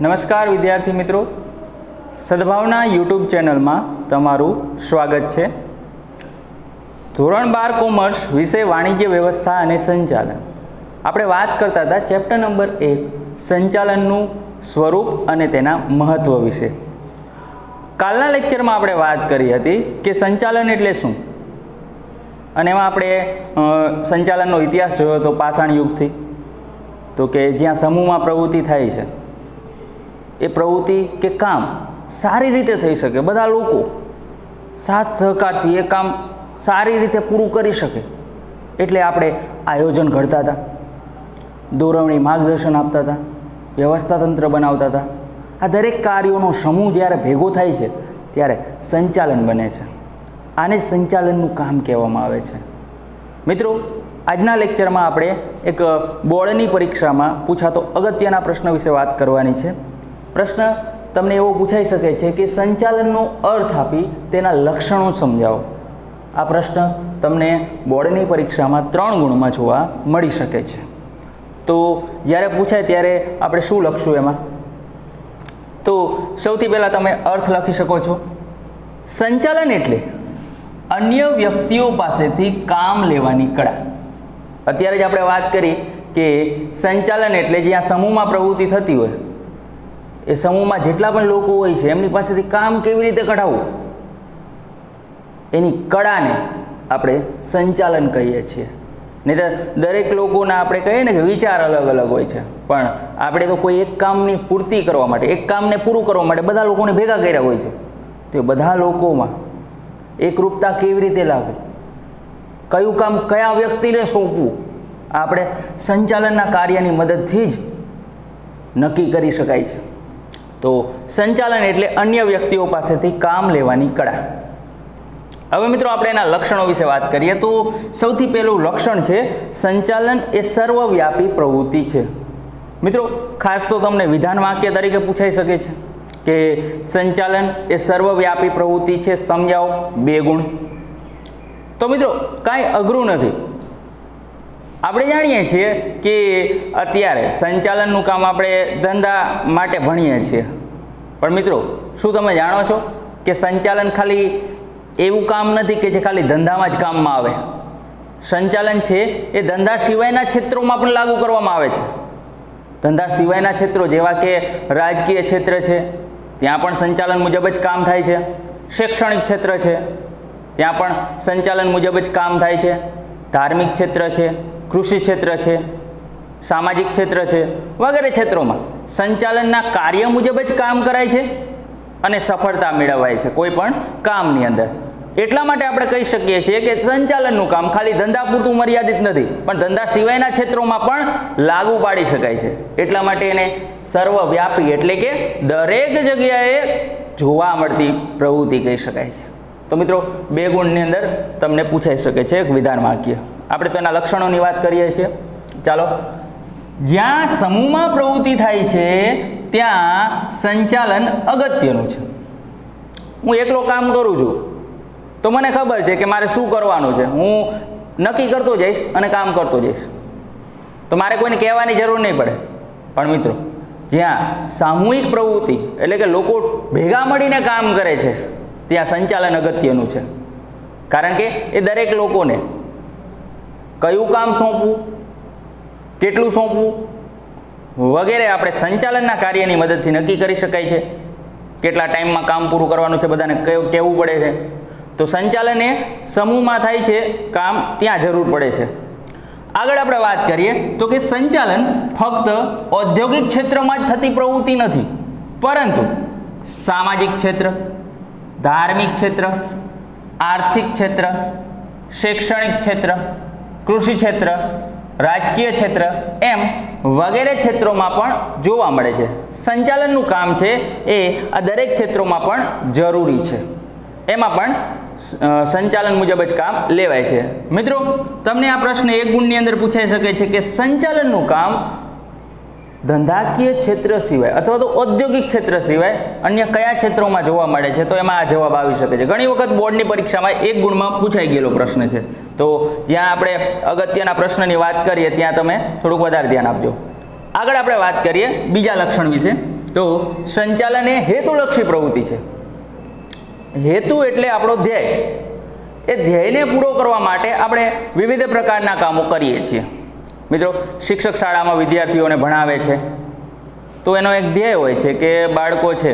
નમસ્કાર વિદ્યાર્થી મિત્રો. સદભાવના યુટ્યુબ ચેનલમાં તમારું સ્વાગત છે. ધોરણ બાર કોમર્સ વિષય વાણિજ્ય વ્યવસ્થા અને સંચાલન. આપણે વાત કરતા હતા ચેપ્ટર નંબર એક, સંચાલનનું સ્વરૂપ અને તેના મહત્ત્વ વિશે. કાલના લેક્ચરમાં આપણે વાત કરી હતી કે સંચાલન એટલે શું? અને એમાં આપણે સંચાલનનો ઇતિહાસ જોયો હતો પાષાણ યુગથી. તો કે જ્યાં સમૂહમાં પ્રવૃત્તિ થાય છે. એ પ્રવૃત્તિ કે કામ સારી રીતે થઈ શકે બધા લોકો સાથ સહકારથી એ કામ સારી રીતે પૂરું કરી શકે. એટલે આપણે આયોજન ઘડતા હતા, દોરવણી માર્ગદર્શન આપતા હતા વ્યવસ્થાતંત્ર બનાવતા હતા. આ દરેક કાર્યોનો સમૂહ જ્યારે ભેગો થાય છે, ત્યારે સંચાલન બને છે. આને સંચાલનનું કામ કહેવામાં આવે છે. મિત્રો, આજના લેક્ચરમાં આપણે એક બોર્ડની પરીક્ષામાં પૂછાતો અગત્યના પ્રશ્ન વિશે વાત કરવાની છે. પ્રશ્ન તમને એવો પૂછાઈ શકે છે કે સંચાલનનો અર્થ આપી તેના લક્ષણો સમજાવો. આ પ્રશ્ન તમને બોર્ડની પરીક્ષામાં ત્રણ ગુણમાં જોવા મળી શકે છે. તો જ્યારે પૂછાય ત્યારે આપણે શું લખશું એમાં? તો સૌથી પહેલાં તમે અર્થ લખી શકો છો. સંચાલન એટલે અન્ય વ્યક્તિઓ પાસેથી કામ લેવાની કળા. અત્યારે જ આપણે વાત કરી કે સંચાલન એટલે જ્યાં સમૂહમાં પ્રવૃત્તિ થતી હોય એ સમૂહમાં જેટલા પણ લોકો હોય છે, એમની પાસેથી કામ કેવી રીતે કઢાવવું? એની કળાને આપણે સંચાલન કહીએ છીએ. નહીં તો દરેક લોકોના આપણે કહીએ ને કે વિચાર અલગ અલગ હોય છે. પણ આપણે તો કોઈ એક કામની પૂર્તિ કરવા માટે, એક કામને પૂરું કરવા માટે બધા લોકોને ભેગા કર્યા હોય છે. તો બધા લોકોમાં એકરૂપતા કેવી રીતે લાવવી કયું કામ કયા વ્યક્તિને સોંપવું? આપણે સંચાલનના કાર્યની મદદથી જ નક્કી કરી શકાય છે. તો સંચાલન એટલે અન્ય વ્યક્તિઓ પાસેથી કામ લેવાની કળા. હવે મિત્રો આપણે એના લક્ષણો વિશે વાત કરીએ તો સૌથી પહેલું લક્ષણ છે, સંચાલન એ સર્વવ્યાપી પ્રવૃત્તિ છે. મિત્રો, ખાસ તો તમને વિધાન વાક્ય તરીકે પૂછાઈ શકે છે કે સંચાલન એ સર્વવ્યાપી પ્રવૃત્તિ છે, સમજાવો બે ગુણ તો મિત્રો, કાંઈ અઘરું નથી. આપણે જાણીએ છીએ કે અત્યારે સંચાલનનું કામ આપણે ધંધા માટે ભણીએ છીએ. પણ મિત્રો, શું તમે જાણો છો કે સંચાલન ખાલી એવું કામ નથી કે જે ખાલી ધંધામાં જ કામમાં આવે? સંચાલન છે એ ધંધા સિવાયના ક્ષેત્રોમાં પણ લાગુ કરવામાં આવે છે. ધંધા સિવાયના ક્ષેત્રો જેવા કે રાજકીય ક્ષેત્ર છે, ત્યાં પણ સંચાલન મુજબ જ કામ થાય છે. શૈક્ષણિક ક્ષેત્ર છે, ત્યાં પણ સંચાલન મુજબ જ કામ થાય છે. ધાર્મિક ક્ષેત્ર છે કૃષિ ક્ષેત્ર છે, સામાજિક ક્ષેત્ર છે, વગેરે ક્ષેત્રોમાં સંચાલનના કાર્ય મુજબ જ કામ કરાય છે અને સફળતા મેળવાય છે કોઈ પણ કામની અંદર. એટલા માટે આપણે કહી શકીએ છીએ કે સંચાલનનું કામ ખાલી ધંધા પૂરતું મર્યાદિત નથી, પણ ધંધા સિવાયના ક્ષેત્રોમાં પણ લાગુ પાડી શકાય છે. એટલા માટે એને સર્વવ્યાપી એટલે કે દરેક જગ્યાએ જોવા મળતી પ્રવૃત્તિ કહી શકાય છે. તો મિત્રો, બે ગુણની અંદર તમને પૂછાઈ શકે છે એક વિધાન વાક્ય. આપણે તો એના લક્ષણોની વાત કરીએ છીએ. ચાલો. જ્યાં સમૂહમાં પ્રવૃત્તિ થાય છે, ત્યાં સંચાલન અગત્યનું છે. હું એકલો કામ કરું છું. તો મને ખબર છે કે મારે શું કરવાનું છે. હું નક્કી કરતો જઈશ અને કામ કરતો જઈશ. તો મારે કોઈને કહેવાની જરૂર નહીં પડે. પણ મિત્રો, જ્યાં સામૂહિક પ્રવૃત્તિ એટલે કે લોકો ભેગા મળીને કામ કરે છે, ત્યાં સંચાલન અગત્યનું છે. કારણ કે એ દરેક લોકોને કયું કામ સોંપવું? કેટલું સોંપવું? વગેરે આપણે સંચાલનના કાર્યની મદદથી નક્કી કરી શકાય છે. કેટલા ટાઈમમાં કામ પૂરું કરવાનું છે બધાને કહેવું પડે છે. તો સંચાલન એ સમૂહમાં થાય છે કામ ત્યાં જરૂર પડે છે. આગળ આપણે વાત કરીએ તો કે સંચાલન ફક્ત ઔદ્યોગિક ક્ષેત્રમાં જ થતી પ્રવૃત્તિ નથી, પરંતુ સામાજિક ક્ષેત્ર, ધાર્મિક ક્ષેત્ર, આર્થિક ક્ષેત્ર, શૈક્ષણિક ક્ષેત્ર કૃષિ ક્ષેત્ર, રાજકીય ક્ષેત્ર, એમ વગેરે ક્ષેત્રોમાં પણ જોવા મળે છે. સંચાલનનું કામ છે એ આ દરેક ક્ષેત્રોમાં પણ જરૂરી છે. એમાં પણ સંચાલન મુજબ જ કામ લેવાય છે. મિત્રો, તમને આ પ્રશ્ન એક ગુણની અંદર પૂછાઈ શકે છે કે સંચાલનનું કામ ધંધાકીય ક્ષેત્ર સિવાય અથવા તો ઔદ્યોગિક ક્ષેત્ર સિવાય અન્ય કયા ક્ષેત્રોમાં જોવા મળે છે, તો એમાં આ જવાબ આવી શકે છે. ઘણી વખત બોર્ડની પરીક્ષામાં એક ગુણમાં પૂછાઈ ગયેલો પ્રશ્ન છે. તો જ્યાં આપણે અગત્યના પ્રશ્નની વાત કરીએ, ત્યાં તમે થોડુંક વધારે ધ્યાન આપજો. આગળ આપણે વાત કરીએ બીજા લક્ષણ વિશે. તો સંચાલન એ હેતુલક્ષી પ્રવૃત્તિ છે. હેતુ એટલે આપણો ધ્યેય. એ ધ્યેયને પૂરો કરવા માટે આપણે વિવિધ પ્રકારના કામો કરીએ છીએ. મિત્રો, શિક્ષક શાળામાં વિદ્યાર્થીઓને ભણાવે છે. તો એનો એક ધ્યેય હોય છે કે બાળકો છે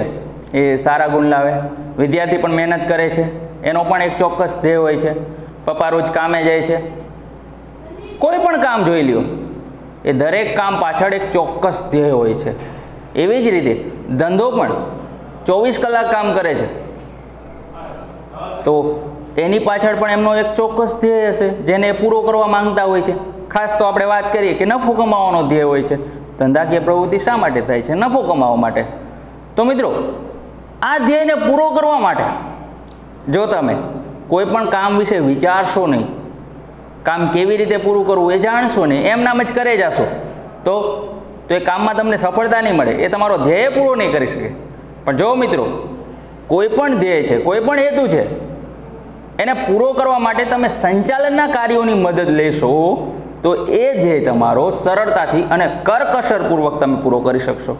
એ સારા ગુણ લાવે. વિદ્યાર્થી પણ મહેનત કરે છે. એનો પણ એક ચોક્કસ ધ્યેય હોય છે. પપ્પા રોજ કામે જાય છે. કોઈ પણ કામ જોઈ લ્યો, એ દરેક કામ પાછળ એક ચોક્કસ ધ્યેય હોય છે. એવી જ રીતે ધંધો પણ ચોવીસ કલાક કામ કરે છે. તો એની પાછળ પણ એમનો એક ચોક્કસ ધ્યેય હશે, જેને પૂરો કરવા માંગતા હોય છે. ખાસ તો આપણે વાત કરીએ કે નફો કમાવાનો ધ્યેય હોય છે. ધંધાકીય પ્રવૃત્તિ શા માટે થાય છે? નફો કમાવા માટે. તો મિત્રો, આ ધ્યેયને પૂરો કરવા માટે જો તમે કોઈ પણ કામ વિશે વિચારશો નહીં, કામ કેવી રીતે પૂરું કરવું એ જાણશો નહીં, એમ નામ જ કરે જશો, તો તો એ કામમાં તમને સફળતા નહીં મળે, એ તમારો ધ્યેય પૂરો નહીં કરી શકે. પણ જો મિત્રો, કોઈ પણ ધ્યેય છે, કોઈ પણ હેતુ છે, એને પૂરો કરવા માટે તમે સંચાલનના કાર્યોની મદદ લેશો તો એ ધ્યેય તમારો સરળતાથી અને કરકસરપૂર્વક તમે પૂરો કરી શકશો.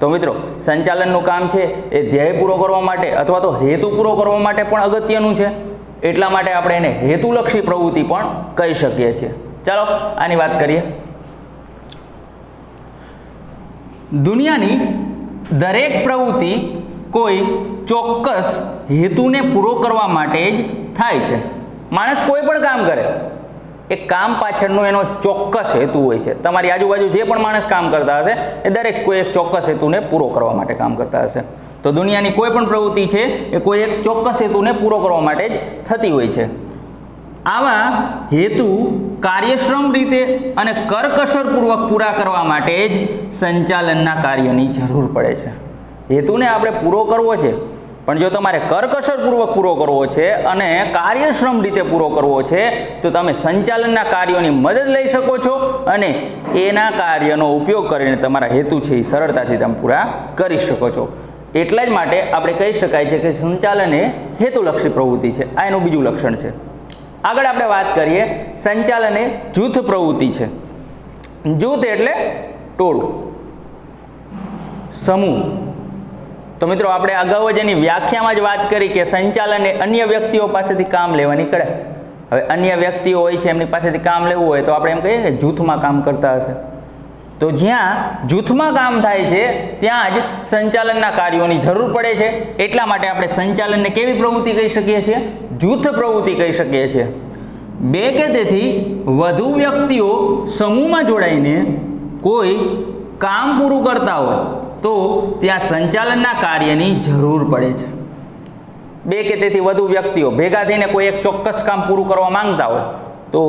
તો મિત્રો, સંચાલનનું કામ છે, એ ધ્યેય પૂરો કરવા માટે અથવા તો હેતુ પૂરો કરવા માટે પણ અગત્યનું છે. એટલા માટે આપણે એને હેતુલક્ષી પ્રવૃત્તિ પણ કહી શકીએ છીએ. ચાલો, આની વાત કરીએ. દુનિયાની દરેક પ્રવૃત્તિ કોઈ ચોક્કસ હેતુને પૂરો કરવા માટે જ થાય છે. માણસ કોઈ પણ કામ કરે એ કામ પાછળનો એનો ચોક્કસ હેતુ હોય છે. તમારી આજુબાજુ જે પણ માણસ કામ કરતા હશે, એ દરેક કોઈ એક ચોક્કસ હેતુને પૂરો કરવા માટે કામ કરતા હશે. તો દુનિયાની કોઈ પણ પ્રવૃત્તિ છે, એ કોઈ એક ચોક્કસ હેતુને પૂરો કરવા માટે જ થતી હોય છે. આવા હેતુ કાર્યશ્રમ રીતે અને કરકસરપૂર્વક પૂરા કરવા માટે જ સંચાલનના કાર્યની જરૂર પડે છે. હેતુને આપણે પૂરો કરવો છે. પણ જો તમારે કરકસરપૂર્વક પૂરો કરવો છે અને કાર્યશ્રમ રીતે પૂરો કરવો છે, તો તમે સંચાલનના કાર્યોની મદદ લઈ શકો છો અને એના કાર્યનો ઉપયોગ કરીને તમારા હેતુ છે એ સરળતાથી તમે પૂરા કરી શકો છો. એટલા જ માટે આપણે કહી શકાય છે કે સંચાલન એ હેતુલક્ષી પ્રવૃત્તિ છે, આ એનું બીજું લક્ષણ છે. આગળ આપણે વાત કરીએ, સંચાલન એ જૂથ પ્રવૃત્તિ છે. જૂથ એટલે ટોળું. સમૂહ. તો મિત્રો, આપણે અગાઉ જ એની વ્યાખ્યામાં જ વાત કરી કે સંચાલન એ અન્ય વ્યક્તિઓ પાસેથી કામ લેવાની કળા હવે અન્ય વ્યક્તિઓ હોય છે, એમની પાસેથી કામ લેવું હોય તો આપણે એમ કહીએ કે જૂથમાં કામ કરતા હશે. તો જ્યાં જૂથમાં કામ થાય છે, ત્યાં જ સંચાલનના કાર્યોની જરૂર પડે છે. એટલા માટે આપણે સંચાલનને કેવી પ્રવૃત્તિ કહી શકીએ છીએ? જૂથ પ્રવૃત્તિ કહી શકીએ છીએ. બે કે તેથી, વધુ વ્યક્તિઓ સમૂહમાં જોડાઈને કોઈ કામ પૂરું કરતા હોય તો ત્યાં સંચાલનના કાર્યની જરૂર પડે છે. બે કે તેથી વધુ વ્યક્તિઓ ભેગા થઈને કોઈ એક ચોક્કસ કામ પૂરું કરવા માંગતા હોય, તો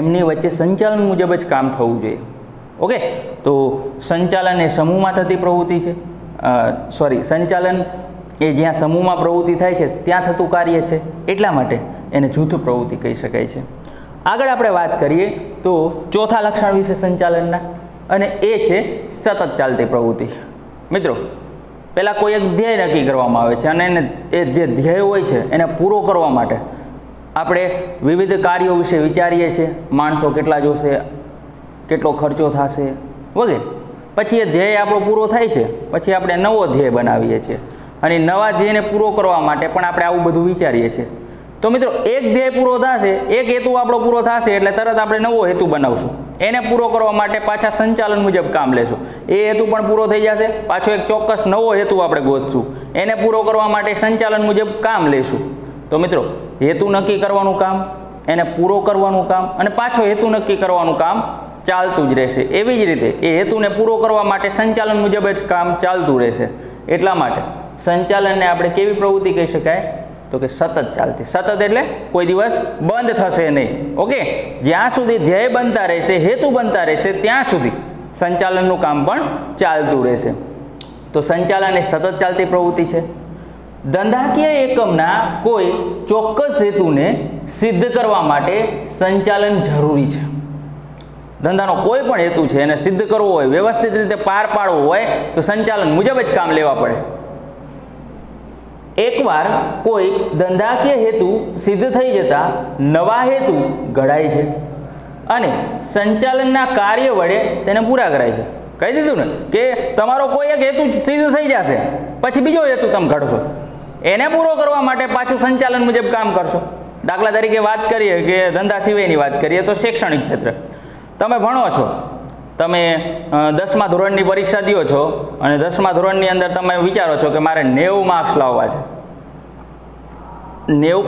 એમની વચ્ચે સંચાલન મુજબ જ કામ થવું જોઈએ. ઓકે? તો સંચાલન એ સમૂહમાં થતી પ્રવૃત્તિ છે. સોરી સંચાલન એ જ્યાં સમૂહમાં પ્રવૃત્તિ થાય છે, ત્યાં થતું કાર્ય છે. એટલા માટે એને જૂથ પ્રવૃત્તિ કહી શકાય છે. આગળ આપણે વાત કરીએ તો ચોથા લક્ષણ વિશે સંચાલનના, અને એ છે સતત ચાલતી પ્રવૃત્તિ. મિત્રો, પહેલાં કોઈ એક ધ્યેય નક્કી કરવામાં આવે છે અને એને એ જે ધ્યેય હોય છે એને પૂરો કરવા માટે આપણે વિવિધ કાર્યો વિશે વિચારીએ છીએ. માણસો કેટલા જોશે, કેટલો ખર્ચો થશે, વગેરે. પછી એ ધ્યેય આપણો પૂરો થાય છે. પછી આપણે નવો ધ્યેય બનાવીએ છીએ. અને નવા ધ્યેયને પૂરો કરવા માટે પણ આપણે આવું બધું વિચારીએ છીએ. તો મિત્રો, એક ધ્યેય પૂરો થશે, એક હેતુ આપણો પૂરો થશે એટલે તરત આપણે નવો હેતુ બનાવશું. એને પૂરો કરવા માટે પાછા સંચાલન મુજબ કામ લેશું. એ હેતુ પણ પૂરો થઈ જશે, પાછો એક ચોક્કસ નવો હેતુ આપણે ગોતશું. એને પૂરો કરવા માટે સંચાલન મુજબ કામ લેશું. તો મિત્રો, હેતુ નક્કી કરવાનું કામ, એને પૂરો કરવાનું કામ અને પાછો હેતુ નક્કી કરવાનું કામ ચાલતું જ રહેશે. એવી જ રીતે એ હેતુને પૂરો કરવા માટે સંચાલન મુજબ જ કામ ચાલતું રહેશે. એટલા માટે સંચાલનને આપણે કેવી પ્રવૃત્તિ કહી શકાય? તો કે સતત ચાલતી સતત એટલે કોઈ દિવસ બંધ થશે નહીં. ઓકે? જ્યાં સુધી ધ્યેય બનતા રહેશે, હેતુ બનતા રહેશે, ત્યાં સુધી સંચાલનનું કામ પણ ચાલતું રહેશે. તો સંચાલન એ સતત ચાલતી પ્રવૃત્તિ છે. ધંધાકીય એકમના કોઈ ચોક્કસ હેતુને સિદ્ધ કરવા માટે સંચાલન જરૂરી છે. ધંધાનો કોઈ પણ હેતુ છે એને સિદ્ધ કરવો હોય, વ્યવસ્થિત રીતે પાર પાડવો હોય, તો સંચાલન મુજબ જ કામ લેવા પડે. એકવાર કોઈ ધંધાકીય હેતુ સિદ્ધ થઈ જતા નવા હેતુ ઘડાય છે અને સંચાલનના કાર્ય વડે તેને પૂરા કરાય છે. કહી દીધું ને કે તમારો કોઈ એક હેતુ સિદ્ધ થઈ જશે, પછી બીજો હેતુ તમે ઘડશો. એને પૂરો કરવા માટે પાછું સંચાલન મુજબ કામ કરશો. દાખલા તરીકે વાત કરીએ કે ધંધા સિવાયની વાત કરીએ તો શૈક્ષણિક ક્ષેત્ર. તમે ભણો છો તમે દસમા ધોરણની પરીક્ષા દો છો અને દસમા ધોરણની અંદર તમે વિચારો છો કે મારે નેવું માર્ક્સ લાવવા છે. નેવું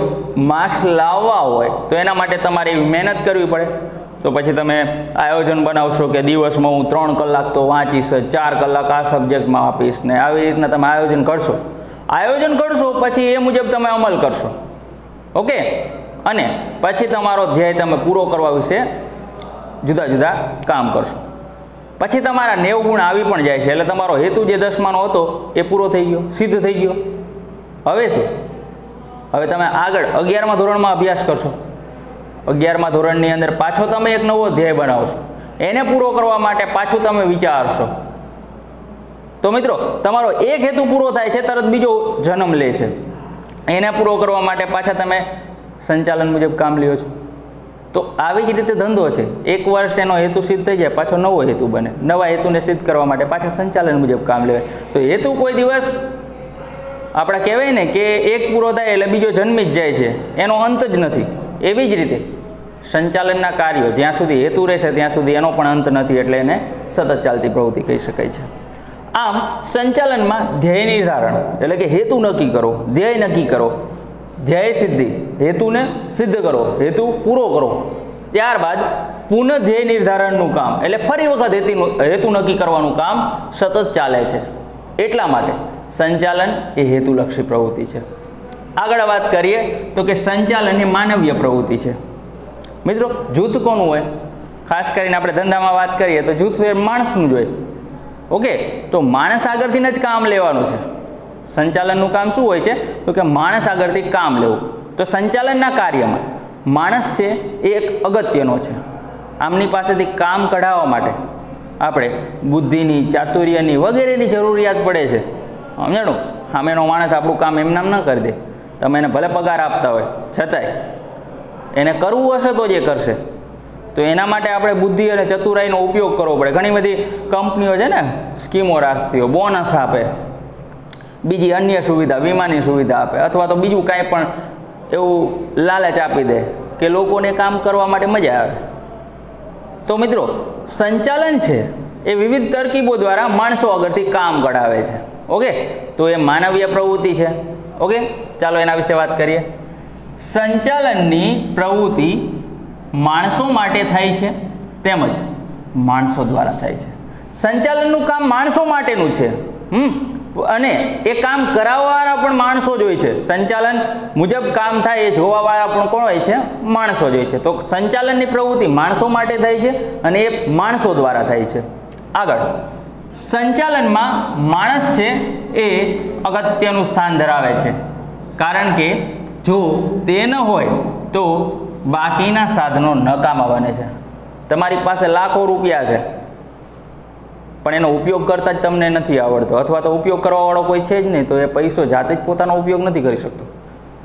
માર્ક્સ લાવવા હોય તો એના માટે તમારે મહેનત કરવી પડે. તો પછી તમે આયોજન બનાવશો કે દિવસમાં હું ત્રણ કલાક તો વાંચીશ, ચાર કલાક આ સબ્જેક્ટમાં આપીશ ને આવી રીતના તમે આયોજન કરશો. આયોજન કરશો, પછી એ મુજબ તમે અમલ કરશો. ઓકે? અને પછી તમારો ધ્યેય તમે પૂરો કરવા વિશે જુદા જુદા કામ કરશો. પછી તમારા નેવ ગુણ આવી પણ જાય છે. એટલે તમારો હેતુ જે દસમાનો હતો એ પૂરો થઈ ગયો, સિદ્ધ થઈ ગયો. હવે શું? હવે તમે આગળ અગિયારમા ધોરણમાં અભ્યાસ કરશો. અગિયારમા ધોરણની અંદર પાછો તમે એક નવો ધ્યેય બનાવશો. એને પૂરો કરવા માટે પાછું તમે વિચારશો. તો મિત્રો, તમારો એક હેતુ પૂરો થાય છે, તરત બીજો જન્મ લે છે. એને પૂરો કરવા માટે પાછા તમે સંચાલન મુજબ કામ લ્યો છો. તો આવી જ રીતે ધંધો છે. એક વર્ષ એનો હેતુ સિદ્ધ થઈ જાય, પાછો નવો હેતુ બને. નવા હેતુને સિદ્ધ કરવા માટે પાછા સંચાલન મુજબ કામ લેવાય. તો હેતુ કોઈ દિવસ આપણે કહેવાય ને કે એક પૂરો થાય એટલે બીજો જન્મી જ જાય છે. એનો અંત જ નથી. એવી જ રીતે સંચાલનના કાર્યો જ્યાં સુધી હેતુ રહેશે, ત્યાં સુધી એનો પણ અંત નથી એટલે એને સતત ચાલતી પ્રવૃત્તિ કહી શકાય છે. આમ સંચાલનમાં ધ્યેય નિર્ધારણ એટલે કે હેતુ નક્કી કરો, ધ્યેય નક્કી કરો. ધ્યેય સિદ્ધિ, હેતુને સિદ્ધ કરો, હેતુ પૂરો કરો. ત્યારબાદ પુનઃ ધ્યેય નિર્ધારણનું કામ, એટલે ફરી વખત હેતુનું, હેતુ નક્કી કરવાનું કામ સતત ચાલે છે. એટલા માટે સંચાલન એ હેતુલક્ષી પ્રવૃત્તિ છે. આગળ વાત કરીએ તો કે સંચાલન એ માનવીય પ્રવૃત્તિ છે. મિત્રો, જૂથ કોનું હોય? ખાસ કરીને આપણે ધંધામાં વાત કરીએ તો જૂથ એ માણસનું જ હોય. ઓકે? તો માણસ આગળથી જ કામ લેવાનું છે. સંચાલનનું કામ શું હોય છે? તો કે માણસ આગળથી કામ લેવું. તો સંચાલનના કાર્યમાં માણસ છે એ એક અગત્યનો છે. આમની પાસેથી કામ કઢાવવા માટે આપણે બુદ્ધિની, ચાતુર્યની વગેરેની જરૂરિયાત પડે છે. સમજાણું? સામેનો માણસ આપણું કામ એમનામ ન કરી દે. તમે એને ભલે પગાર આપતા હોય. છતાંય એને કરવું હશે તો જ એ કરશે. તો એના માટે આપણે બુદ્ધિ અને ચતુરાઈનો ઉપયોગ કરવો પડે. ઘણી બધી કંપનીઓ છે ને, સ્કીમો રાખતી હોય, બોનસ આપે. બીજી અન્ય સુવિધા વીમાની સુવિધા આપે. અથવા તો બીજું કાંઈ પણ એવું લાલચ આપી દે કે લોકોને કામ કરવા માટે મજા આવે. તો મિત્રો, સંચાલન છે એ વિવિધ તરકીબો દ્વારા માણસો આગળથી કામ કઢાવે છે. ઓકે? તો એ માનવીય પ્રવૃત્તિ છે. ઓકે? ચાલો એના વિશે વાત કરીએ. સંચાલનની પ્રવૃત્તિ માણસો માટે થાય છે તેમજ માણસો દ્વારા થાય છે. સંચાલનનું કામ માણસો માટેનું છે. હમ? અને એ કામ કરાવવાવાળા પણ માણસો જ હોય છે. સંચાલન મુજબ કામ થાય એ જોવાવાળા પણ કોણ હોય છે? માણસો જ હોય છે. તો સંચાલનની પ્રવૃત્તિ માણસો માટે થાય છે અને એ માણસો દ્વારા થાય છે. આગળ. સંચાલનમાં માણસ છે એ અગત્યનું સ્થાન ધરાવે છે. કારણ કે જો તે ન હોય તો બાકીના સાધનો નકામા બને છે. તમારી પાસે લાખો રૂપિયા છે. પણ એનો ઉપયોગ કરતા જ તમને નથી આવડતો. અથવા તો ઉપયોગ કરવાવાળો કોઈ છે જ નહીં, તો એ પૈસો જાતે જ પોતાનો ઉપયોગ નથી કરી શકતો.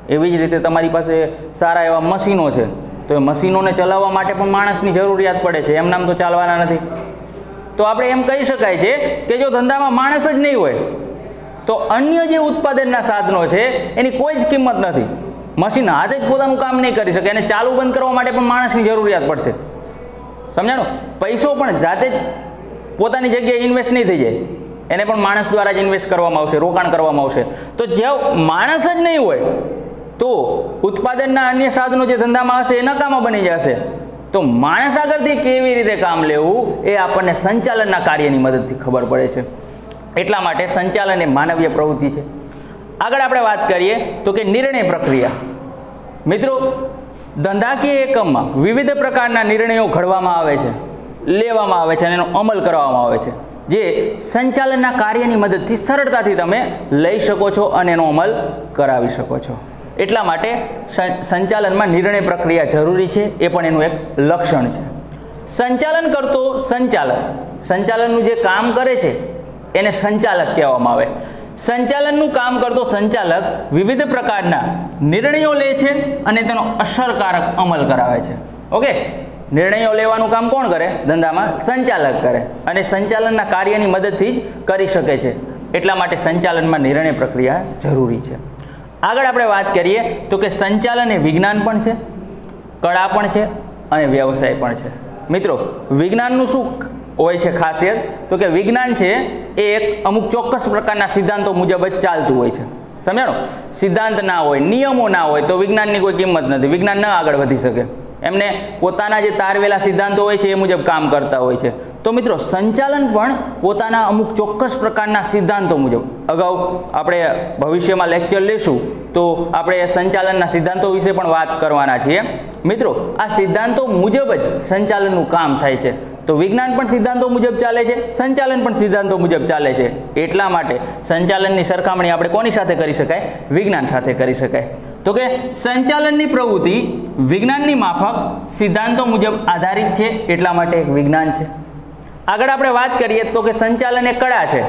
એવી જ રીતે તમારી પાસે સારા એવા મશીનો છે. તો એ મશીનોને ચલાવવા માટે પણ માણસની જરૂરિયાત પડે છે. એમ નામ તો ચાલવાના નથી. તો આપણે એમ કહી શકાય છે કે જો ધંધામાં માણસ જ નહીં હોય, તો અન્ય જે ઉત્પાદનના સાધનો છે, એની કોઈ જ કિંમત નથી. મશીન હાથે જ પોતાનું કામ નહીં કરી શકે, એને ચાલુ બંધ કરવા માટે પણ માણસની જરૂરિયાત પડશે. સમજાણું? પૈસો પણ જાતે જ પોતાની જગ્યાએ ઇન્વેસ્ટ નહીં થઈ જાય. એને પણ માણસ દ્વારા જ ઇન્વેસ્ટ કરવામાં આવશે, રોકાણ કરવામાં આવશે. તો જ્યાં માણસ જ નહીં હોય, તો ઉત્પાદનના અન્ય સાધનો જે ધંધામાં હશે એ નકામા બની જશે. તો માણસ આગળથી કેવી રીતે કામ લેવું, એ આપણને સંચાલનના કાર્યની મદદથી ખબર પડે છે. એટલા માટે સંચાલન એ માનવીય પ્રવૃત્તિ છે. આગળ આપણે વાત કરીએ તો કે નિર્ણય પ્રક્રિયા. મિત્રો ધંધાકીય એકમમાં વિવિધ પ્રકારના નિર્ણયો ઘડવામાં આવે છે. લેવામાં આવે છે અને એનો અમલ કરવામાં આવે છે. જે સંચાલનના કાર્યની મદદથી સરળતાથી તમે લઈ શકો છો અને એનો અમલ કરાવી શકો છો. એટલા માટે સંચાલનમાં નિર્ણય પ્રક્રિયા જરૂરી છે, એ પણ એનું એક લક્ષણ છે. સંચાલન કરતો સંચાલક, સંચાલનનું જે કામ કરે છે, એને સંચાલક કહેવામાં આવે. સંચાલનનું કામ કરતો સંચાલક વિવિધ પ્રકારના નિર્ણયો લે છે અને તેનો અસરકારક અમલ કરાવે છે. ઓકે? નિર્ણયો લેવાનું કામ કોણ કરે? ધંધામાં સંચાલક કરે. અને સંચાલનના કાર્યની મદદથી જ કરી શકે છે. એટલા માટે સંચાલનમાં નિર્ણય પ્રક્રિયા જરૂરી છે. આગળ આપણે વાત કરીએ તો કે સંચાલન એ વિજ્ઞાન પણ છે, કળા પણ છે અને વ્યવસાય પણ છે. મિત્રો, વિજ્ઞાનનું શું હોય છે ખાસિયત? તો કે વિજ્ઞાન છે એ એક અમુક ચોક્કસ પ્રકારના સિદ્ધાંતો મુજબ જ ચાલતું હોય છે. સમજાણો? સિદ્ધાંત ના હોય, નિયમો ના હોય તો વિજ્ઞાનની કોઈ કિંમત નથી. વિજ્ઞાન ન આગળ વધી શકે. એમને પોતાના જે તારવેલા સિદ્ધાંતો હોય છે એ મુજબ કામ કરતા હોય છે. તો મિત્રો, સંચાલન પણ પોતાના અમુક ચોક્કસ પ્રકારના સિદ્ધાંતો મુજબ. અગાઉ આપણે ભવિષ્યમાં લેક્ચર લેશું, તો આપણે સંચાલનના સિદ્ધાંતો વિશે પણ વાત કરવાના છીએ. મિત્રો, આ સિદ્ધાંતો મુજબ જ સંચાલનનું કામ થાય છે. તો વિજ્ઞાન પણ સિદ્ધાંતો મુજબ ચાલે છે, સંચાલન પણ સિદ્ધાંતો મુજબ ચાલે છે. એટલા માટે સંચાલનની સરખામણી આપણે કોની સાથે કરી શકાય? વિજ્ઞાન સાથે કરી શકાય. તો કે સંચાલનની પ્રવૃત્તિ વિજ્ઞાનની માફક સિદ્ધાંતો મુજબ આધારિત છે, એટલા માટે એક વિજ્ઞાન છે. આગળ આપણે વાત કરીએ તો કે સંચાલન એ કળા છે.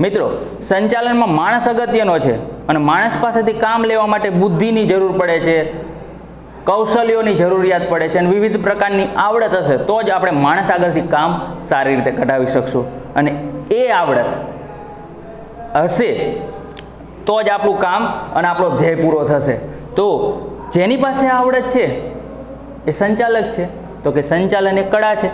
મિત્રો, સંચાલનમાં માણસ અગત્યનો છે અને માણસ પાસેથી કામ લેવા માટે બુદ્ધિની જરૂર પડે છે. કૌશલ્યોની જરૂરિયાત પડે છે અને વિવિધ પ્રકારની આવડત હશે, તો જ આપણે માણસ આગળથી કામ સારી રીતે કઢાવી શકશું. અને એ આવડત હશે, તો જ આપણું કામ અને આપણો ધ્યેય પૂરો થશે. તો જેની પાસે આવડત છે, એ સંચાલક છે. તો કે સંચાલન એ કળા છે.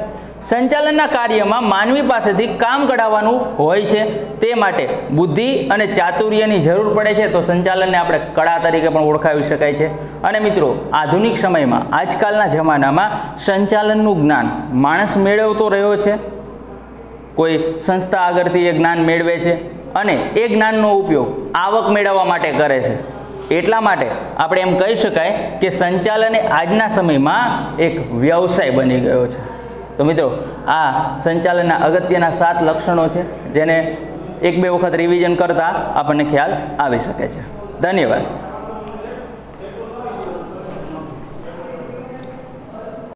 સંચાલનના કાર્યમાં માનવી પાસેથી કામ કઢાવવાનું હોય છે. તે માટે બુદ્ધિ અને ચાતુર્યની જરૂર પડે છે. તો સંચાલનને આપણે કળા તરીકે પણ ઓળખાવી શકાય છે. અને મિત્રો, આધુનિક સમયમાં, આજકાલના જમાનામાં સંચાલનનું જ્ઞાન માણસ મેળવતો રહ્યો છે. કોઈ સંસ્થા આગળથી એ જ્ઞાન મેળવે છે અને એ જ્ઞાનનો ઉપયોગ આવક મેળવવા માટે કરે છે. એટલા માટે આપણે એમ કહી શકાય કે સંચાલન એ આજના સમયમાં એક વ્યવસાય બની ગયો છે. તો મિત્રો, આ સંચાલનના અગત્યના સાત લક્ષણો છે, જેને એક બે વખત રિવિઝન કરતાં આપણને ખ્યાલ આવી શકે છે. ધન્યવાદ.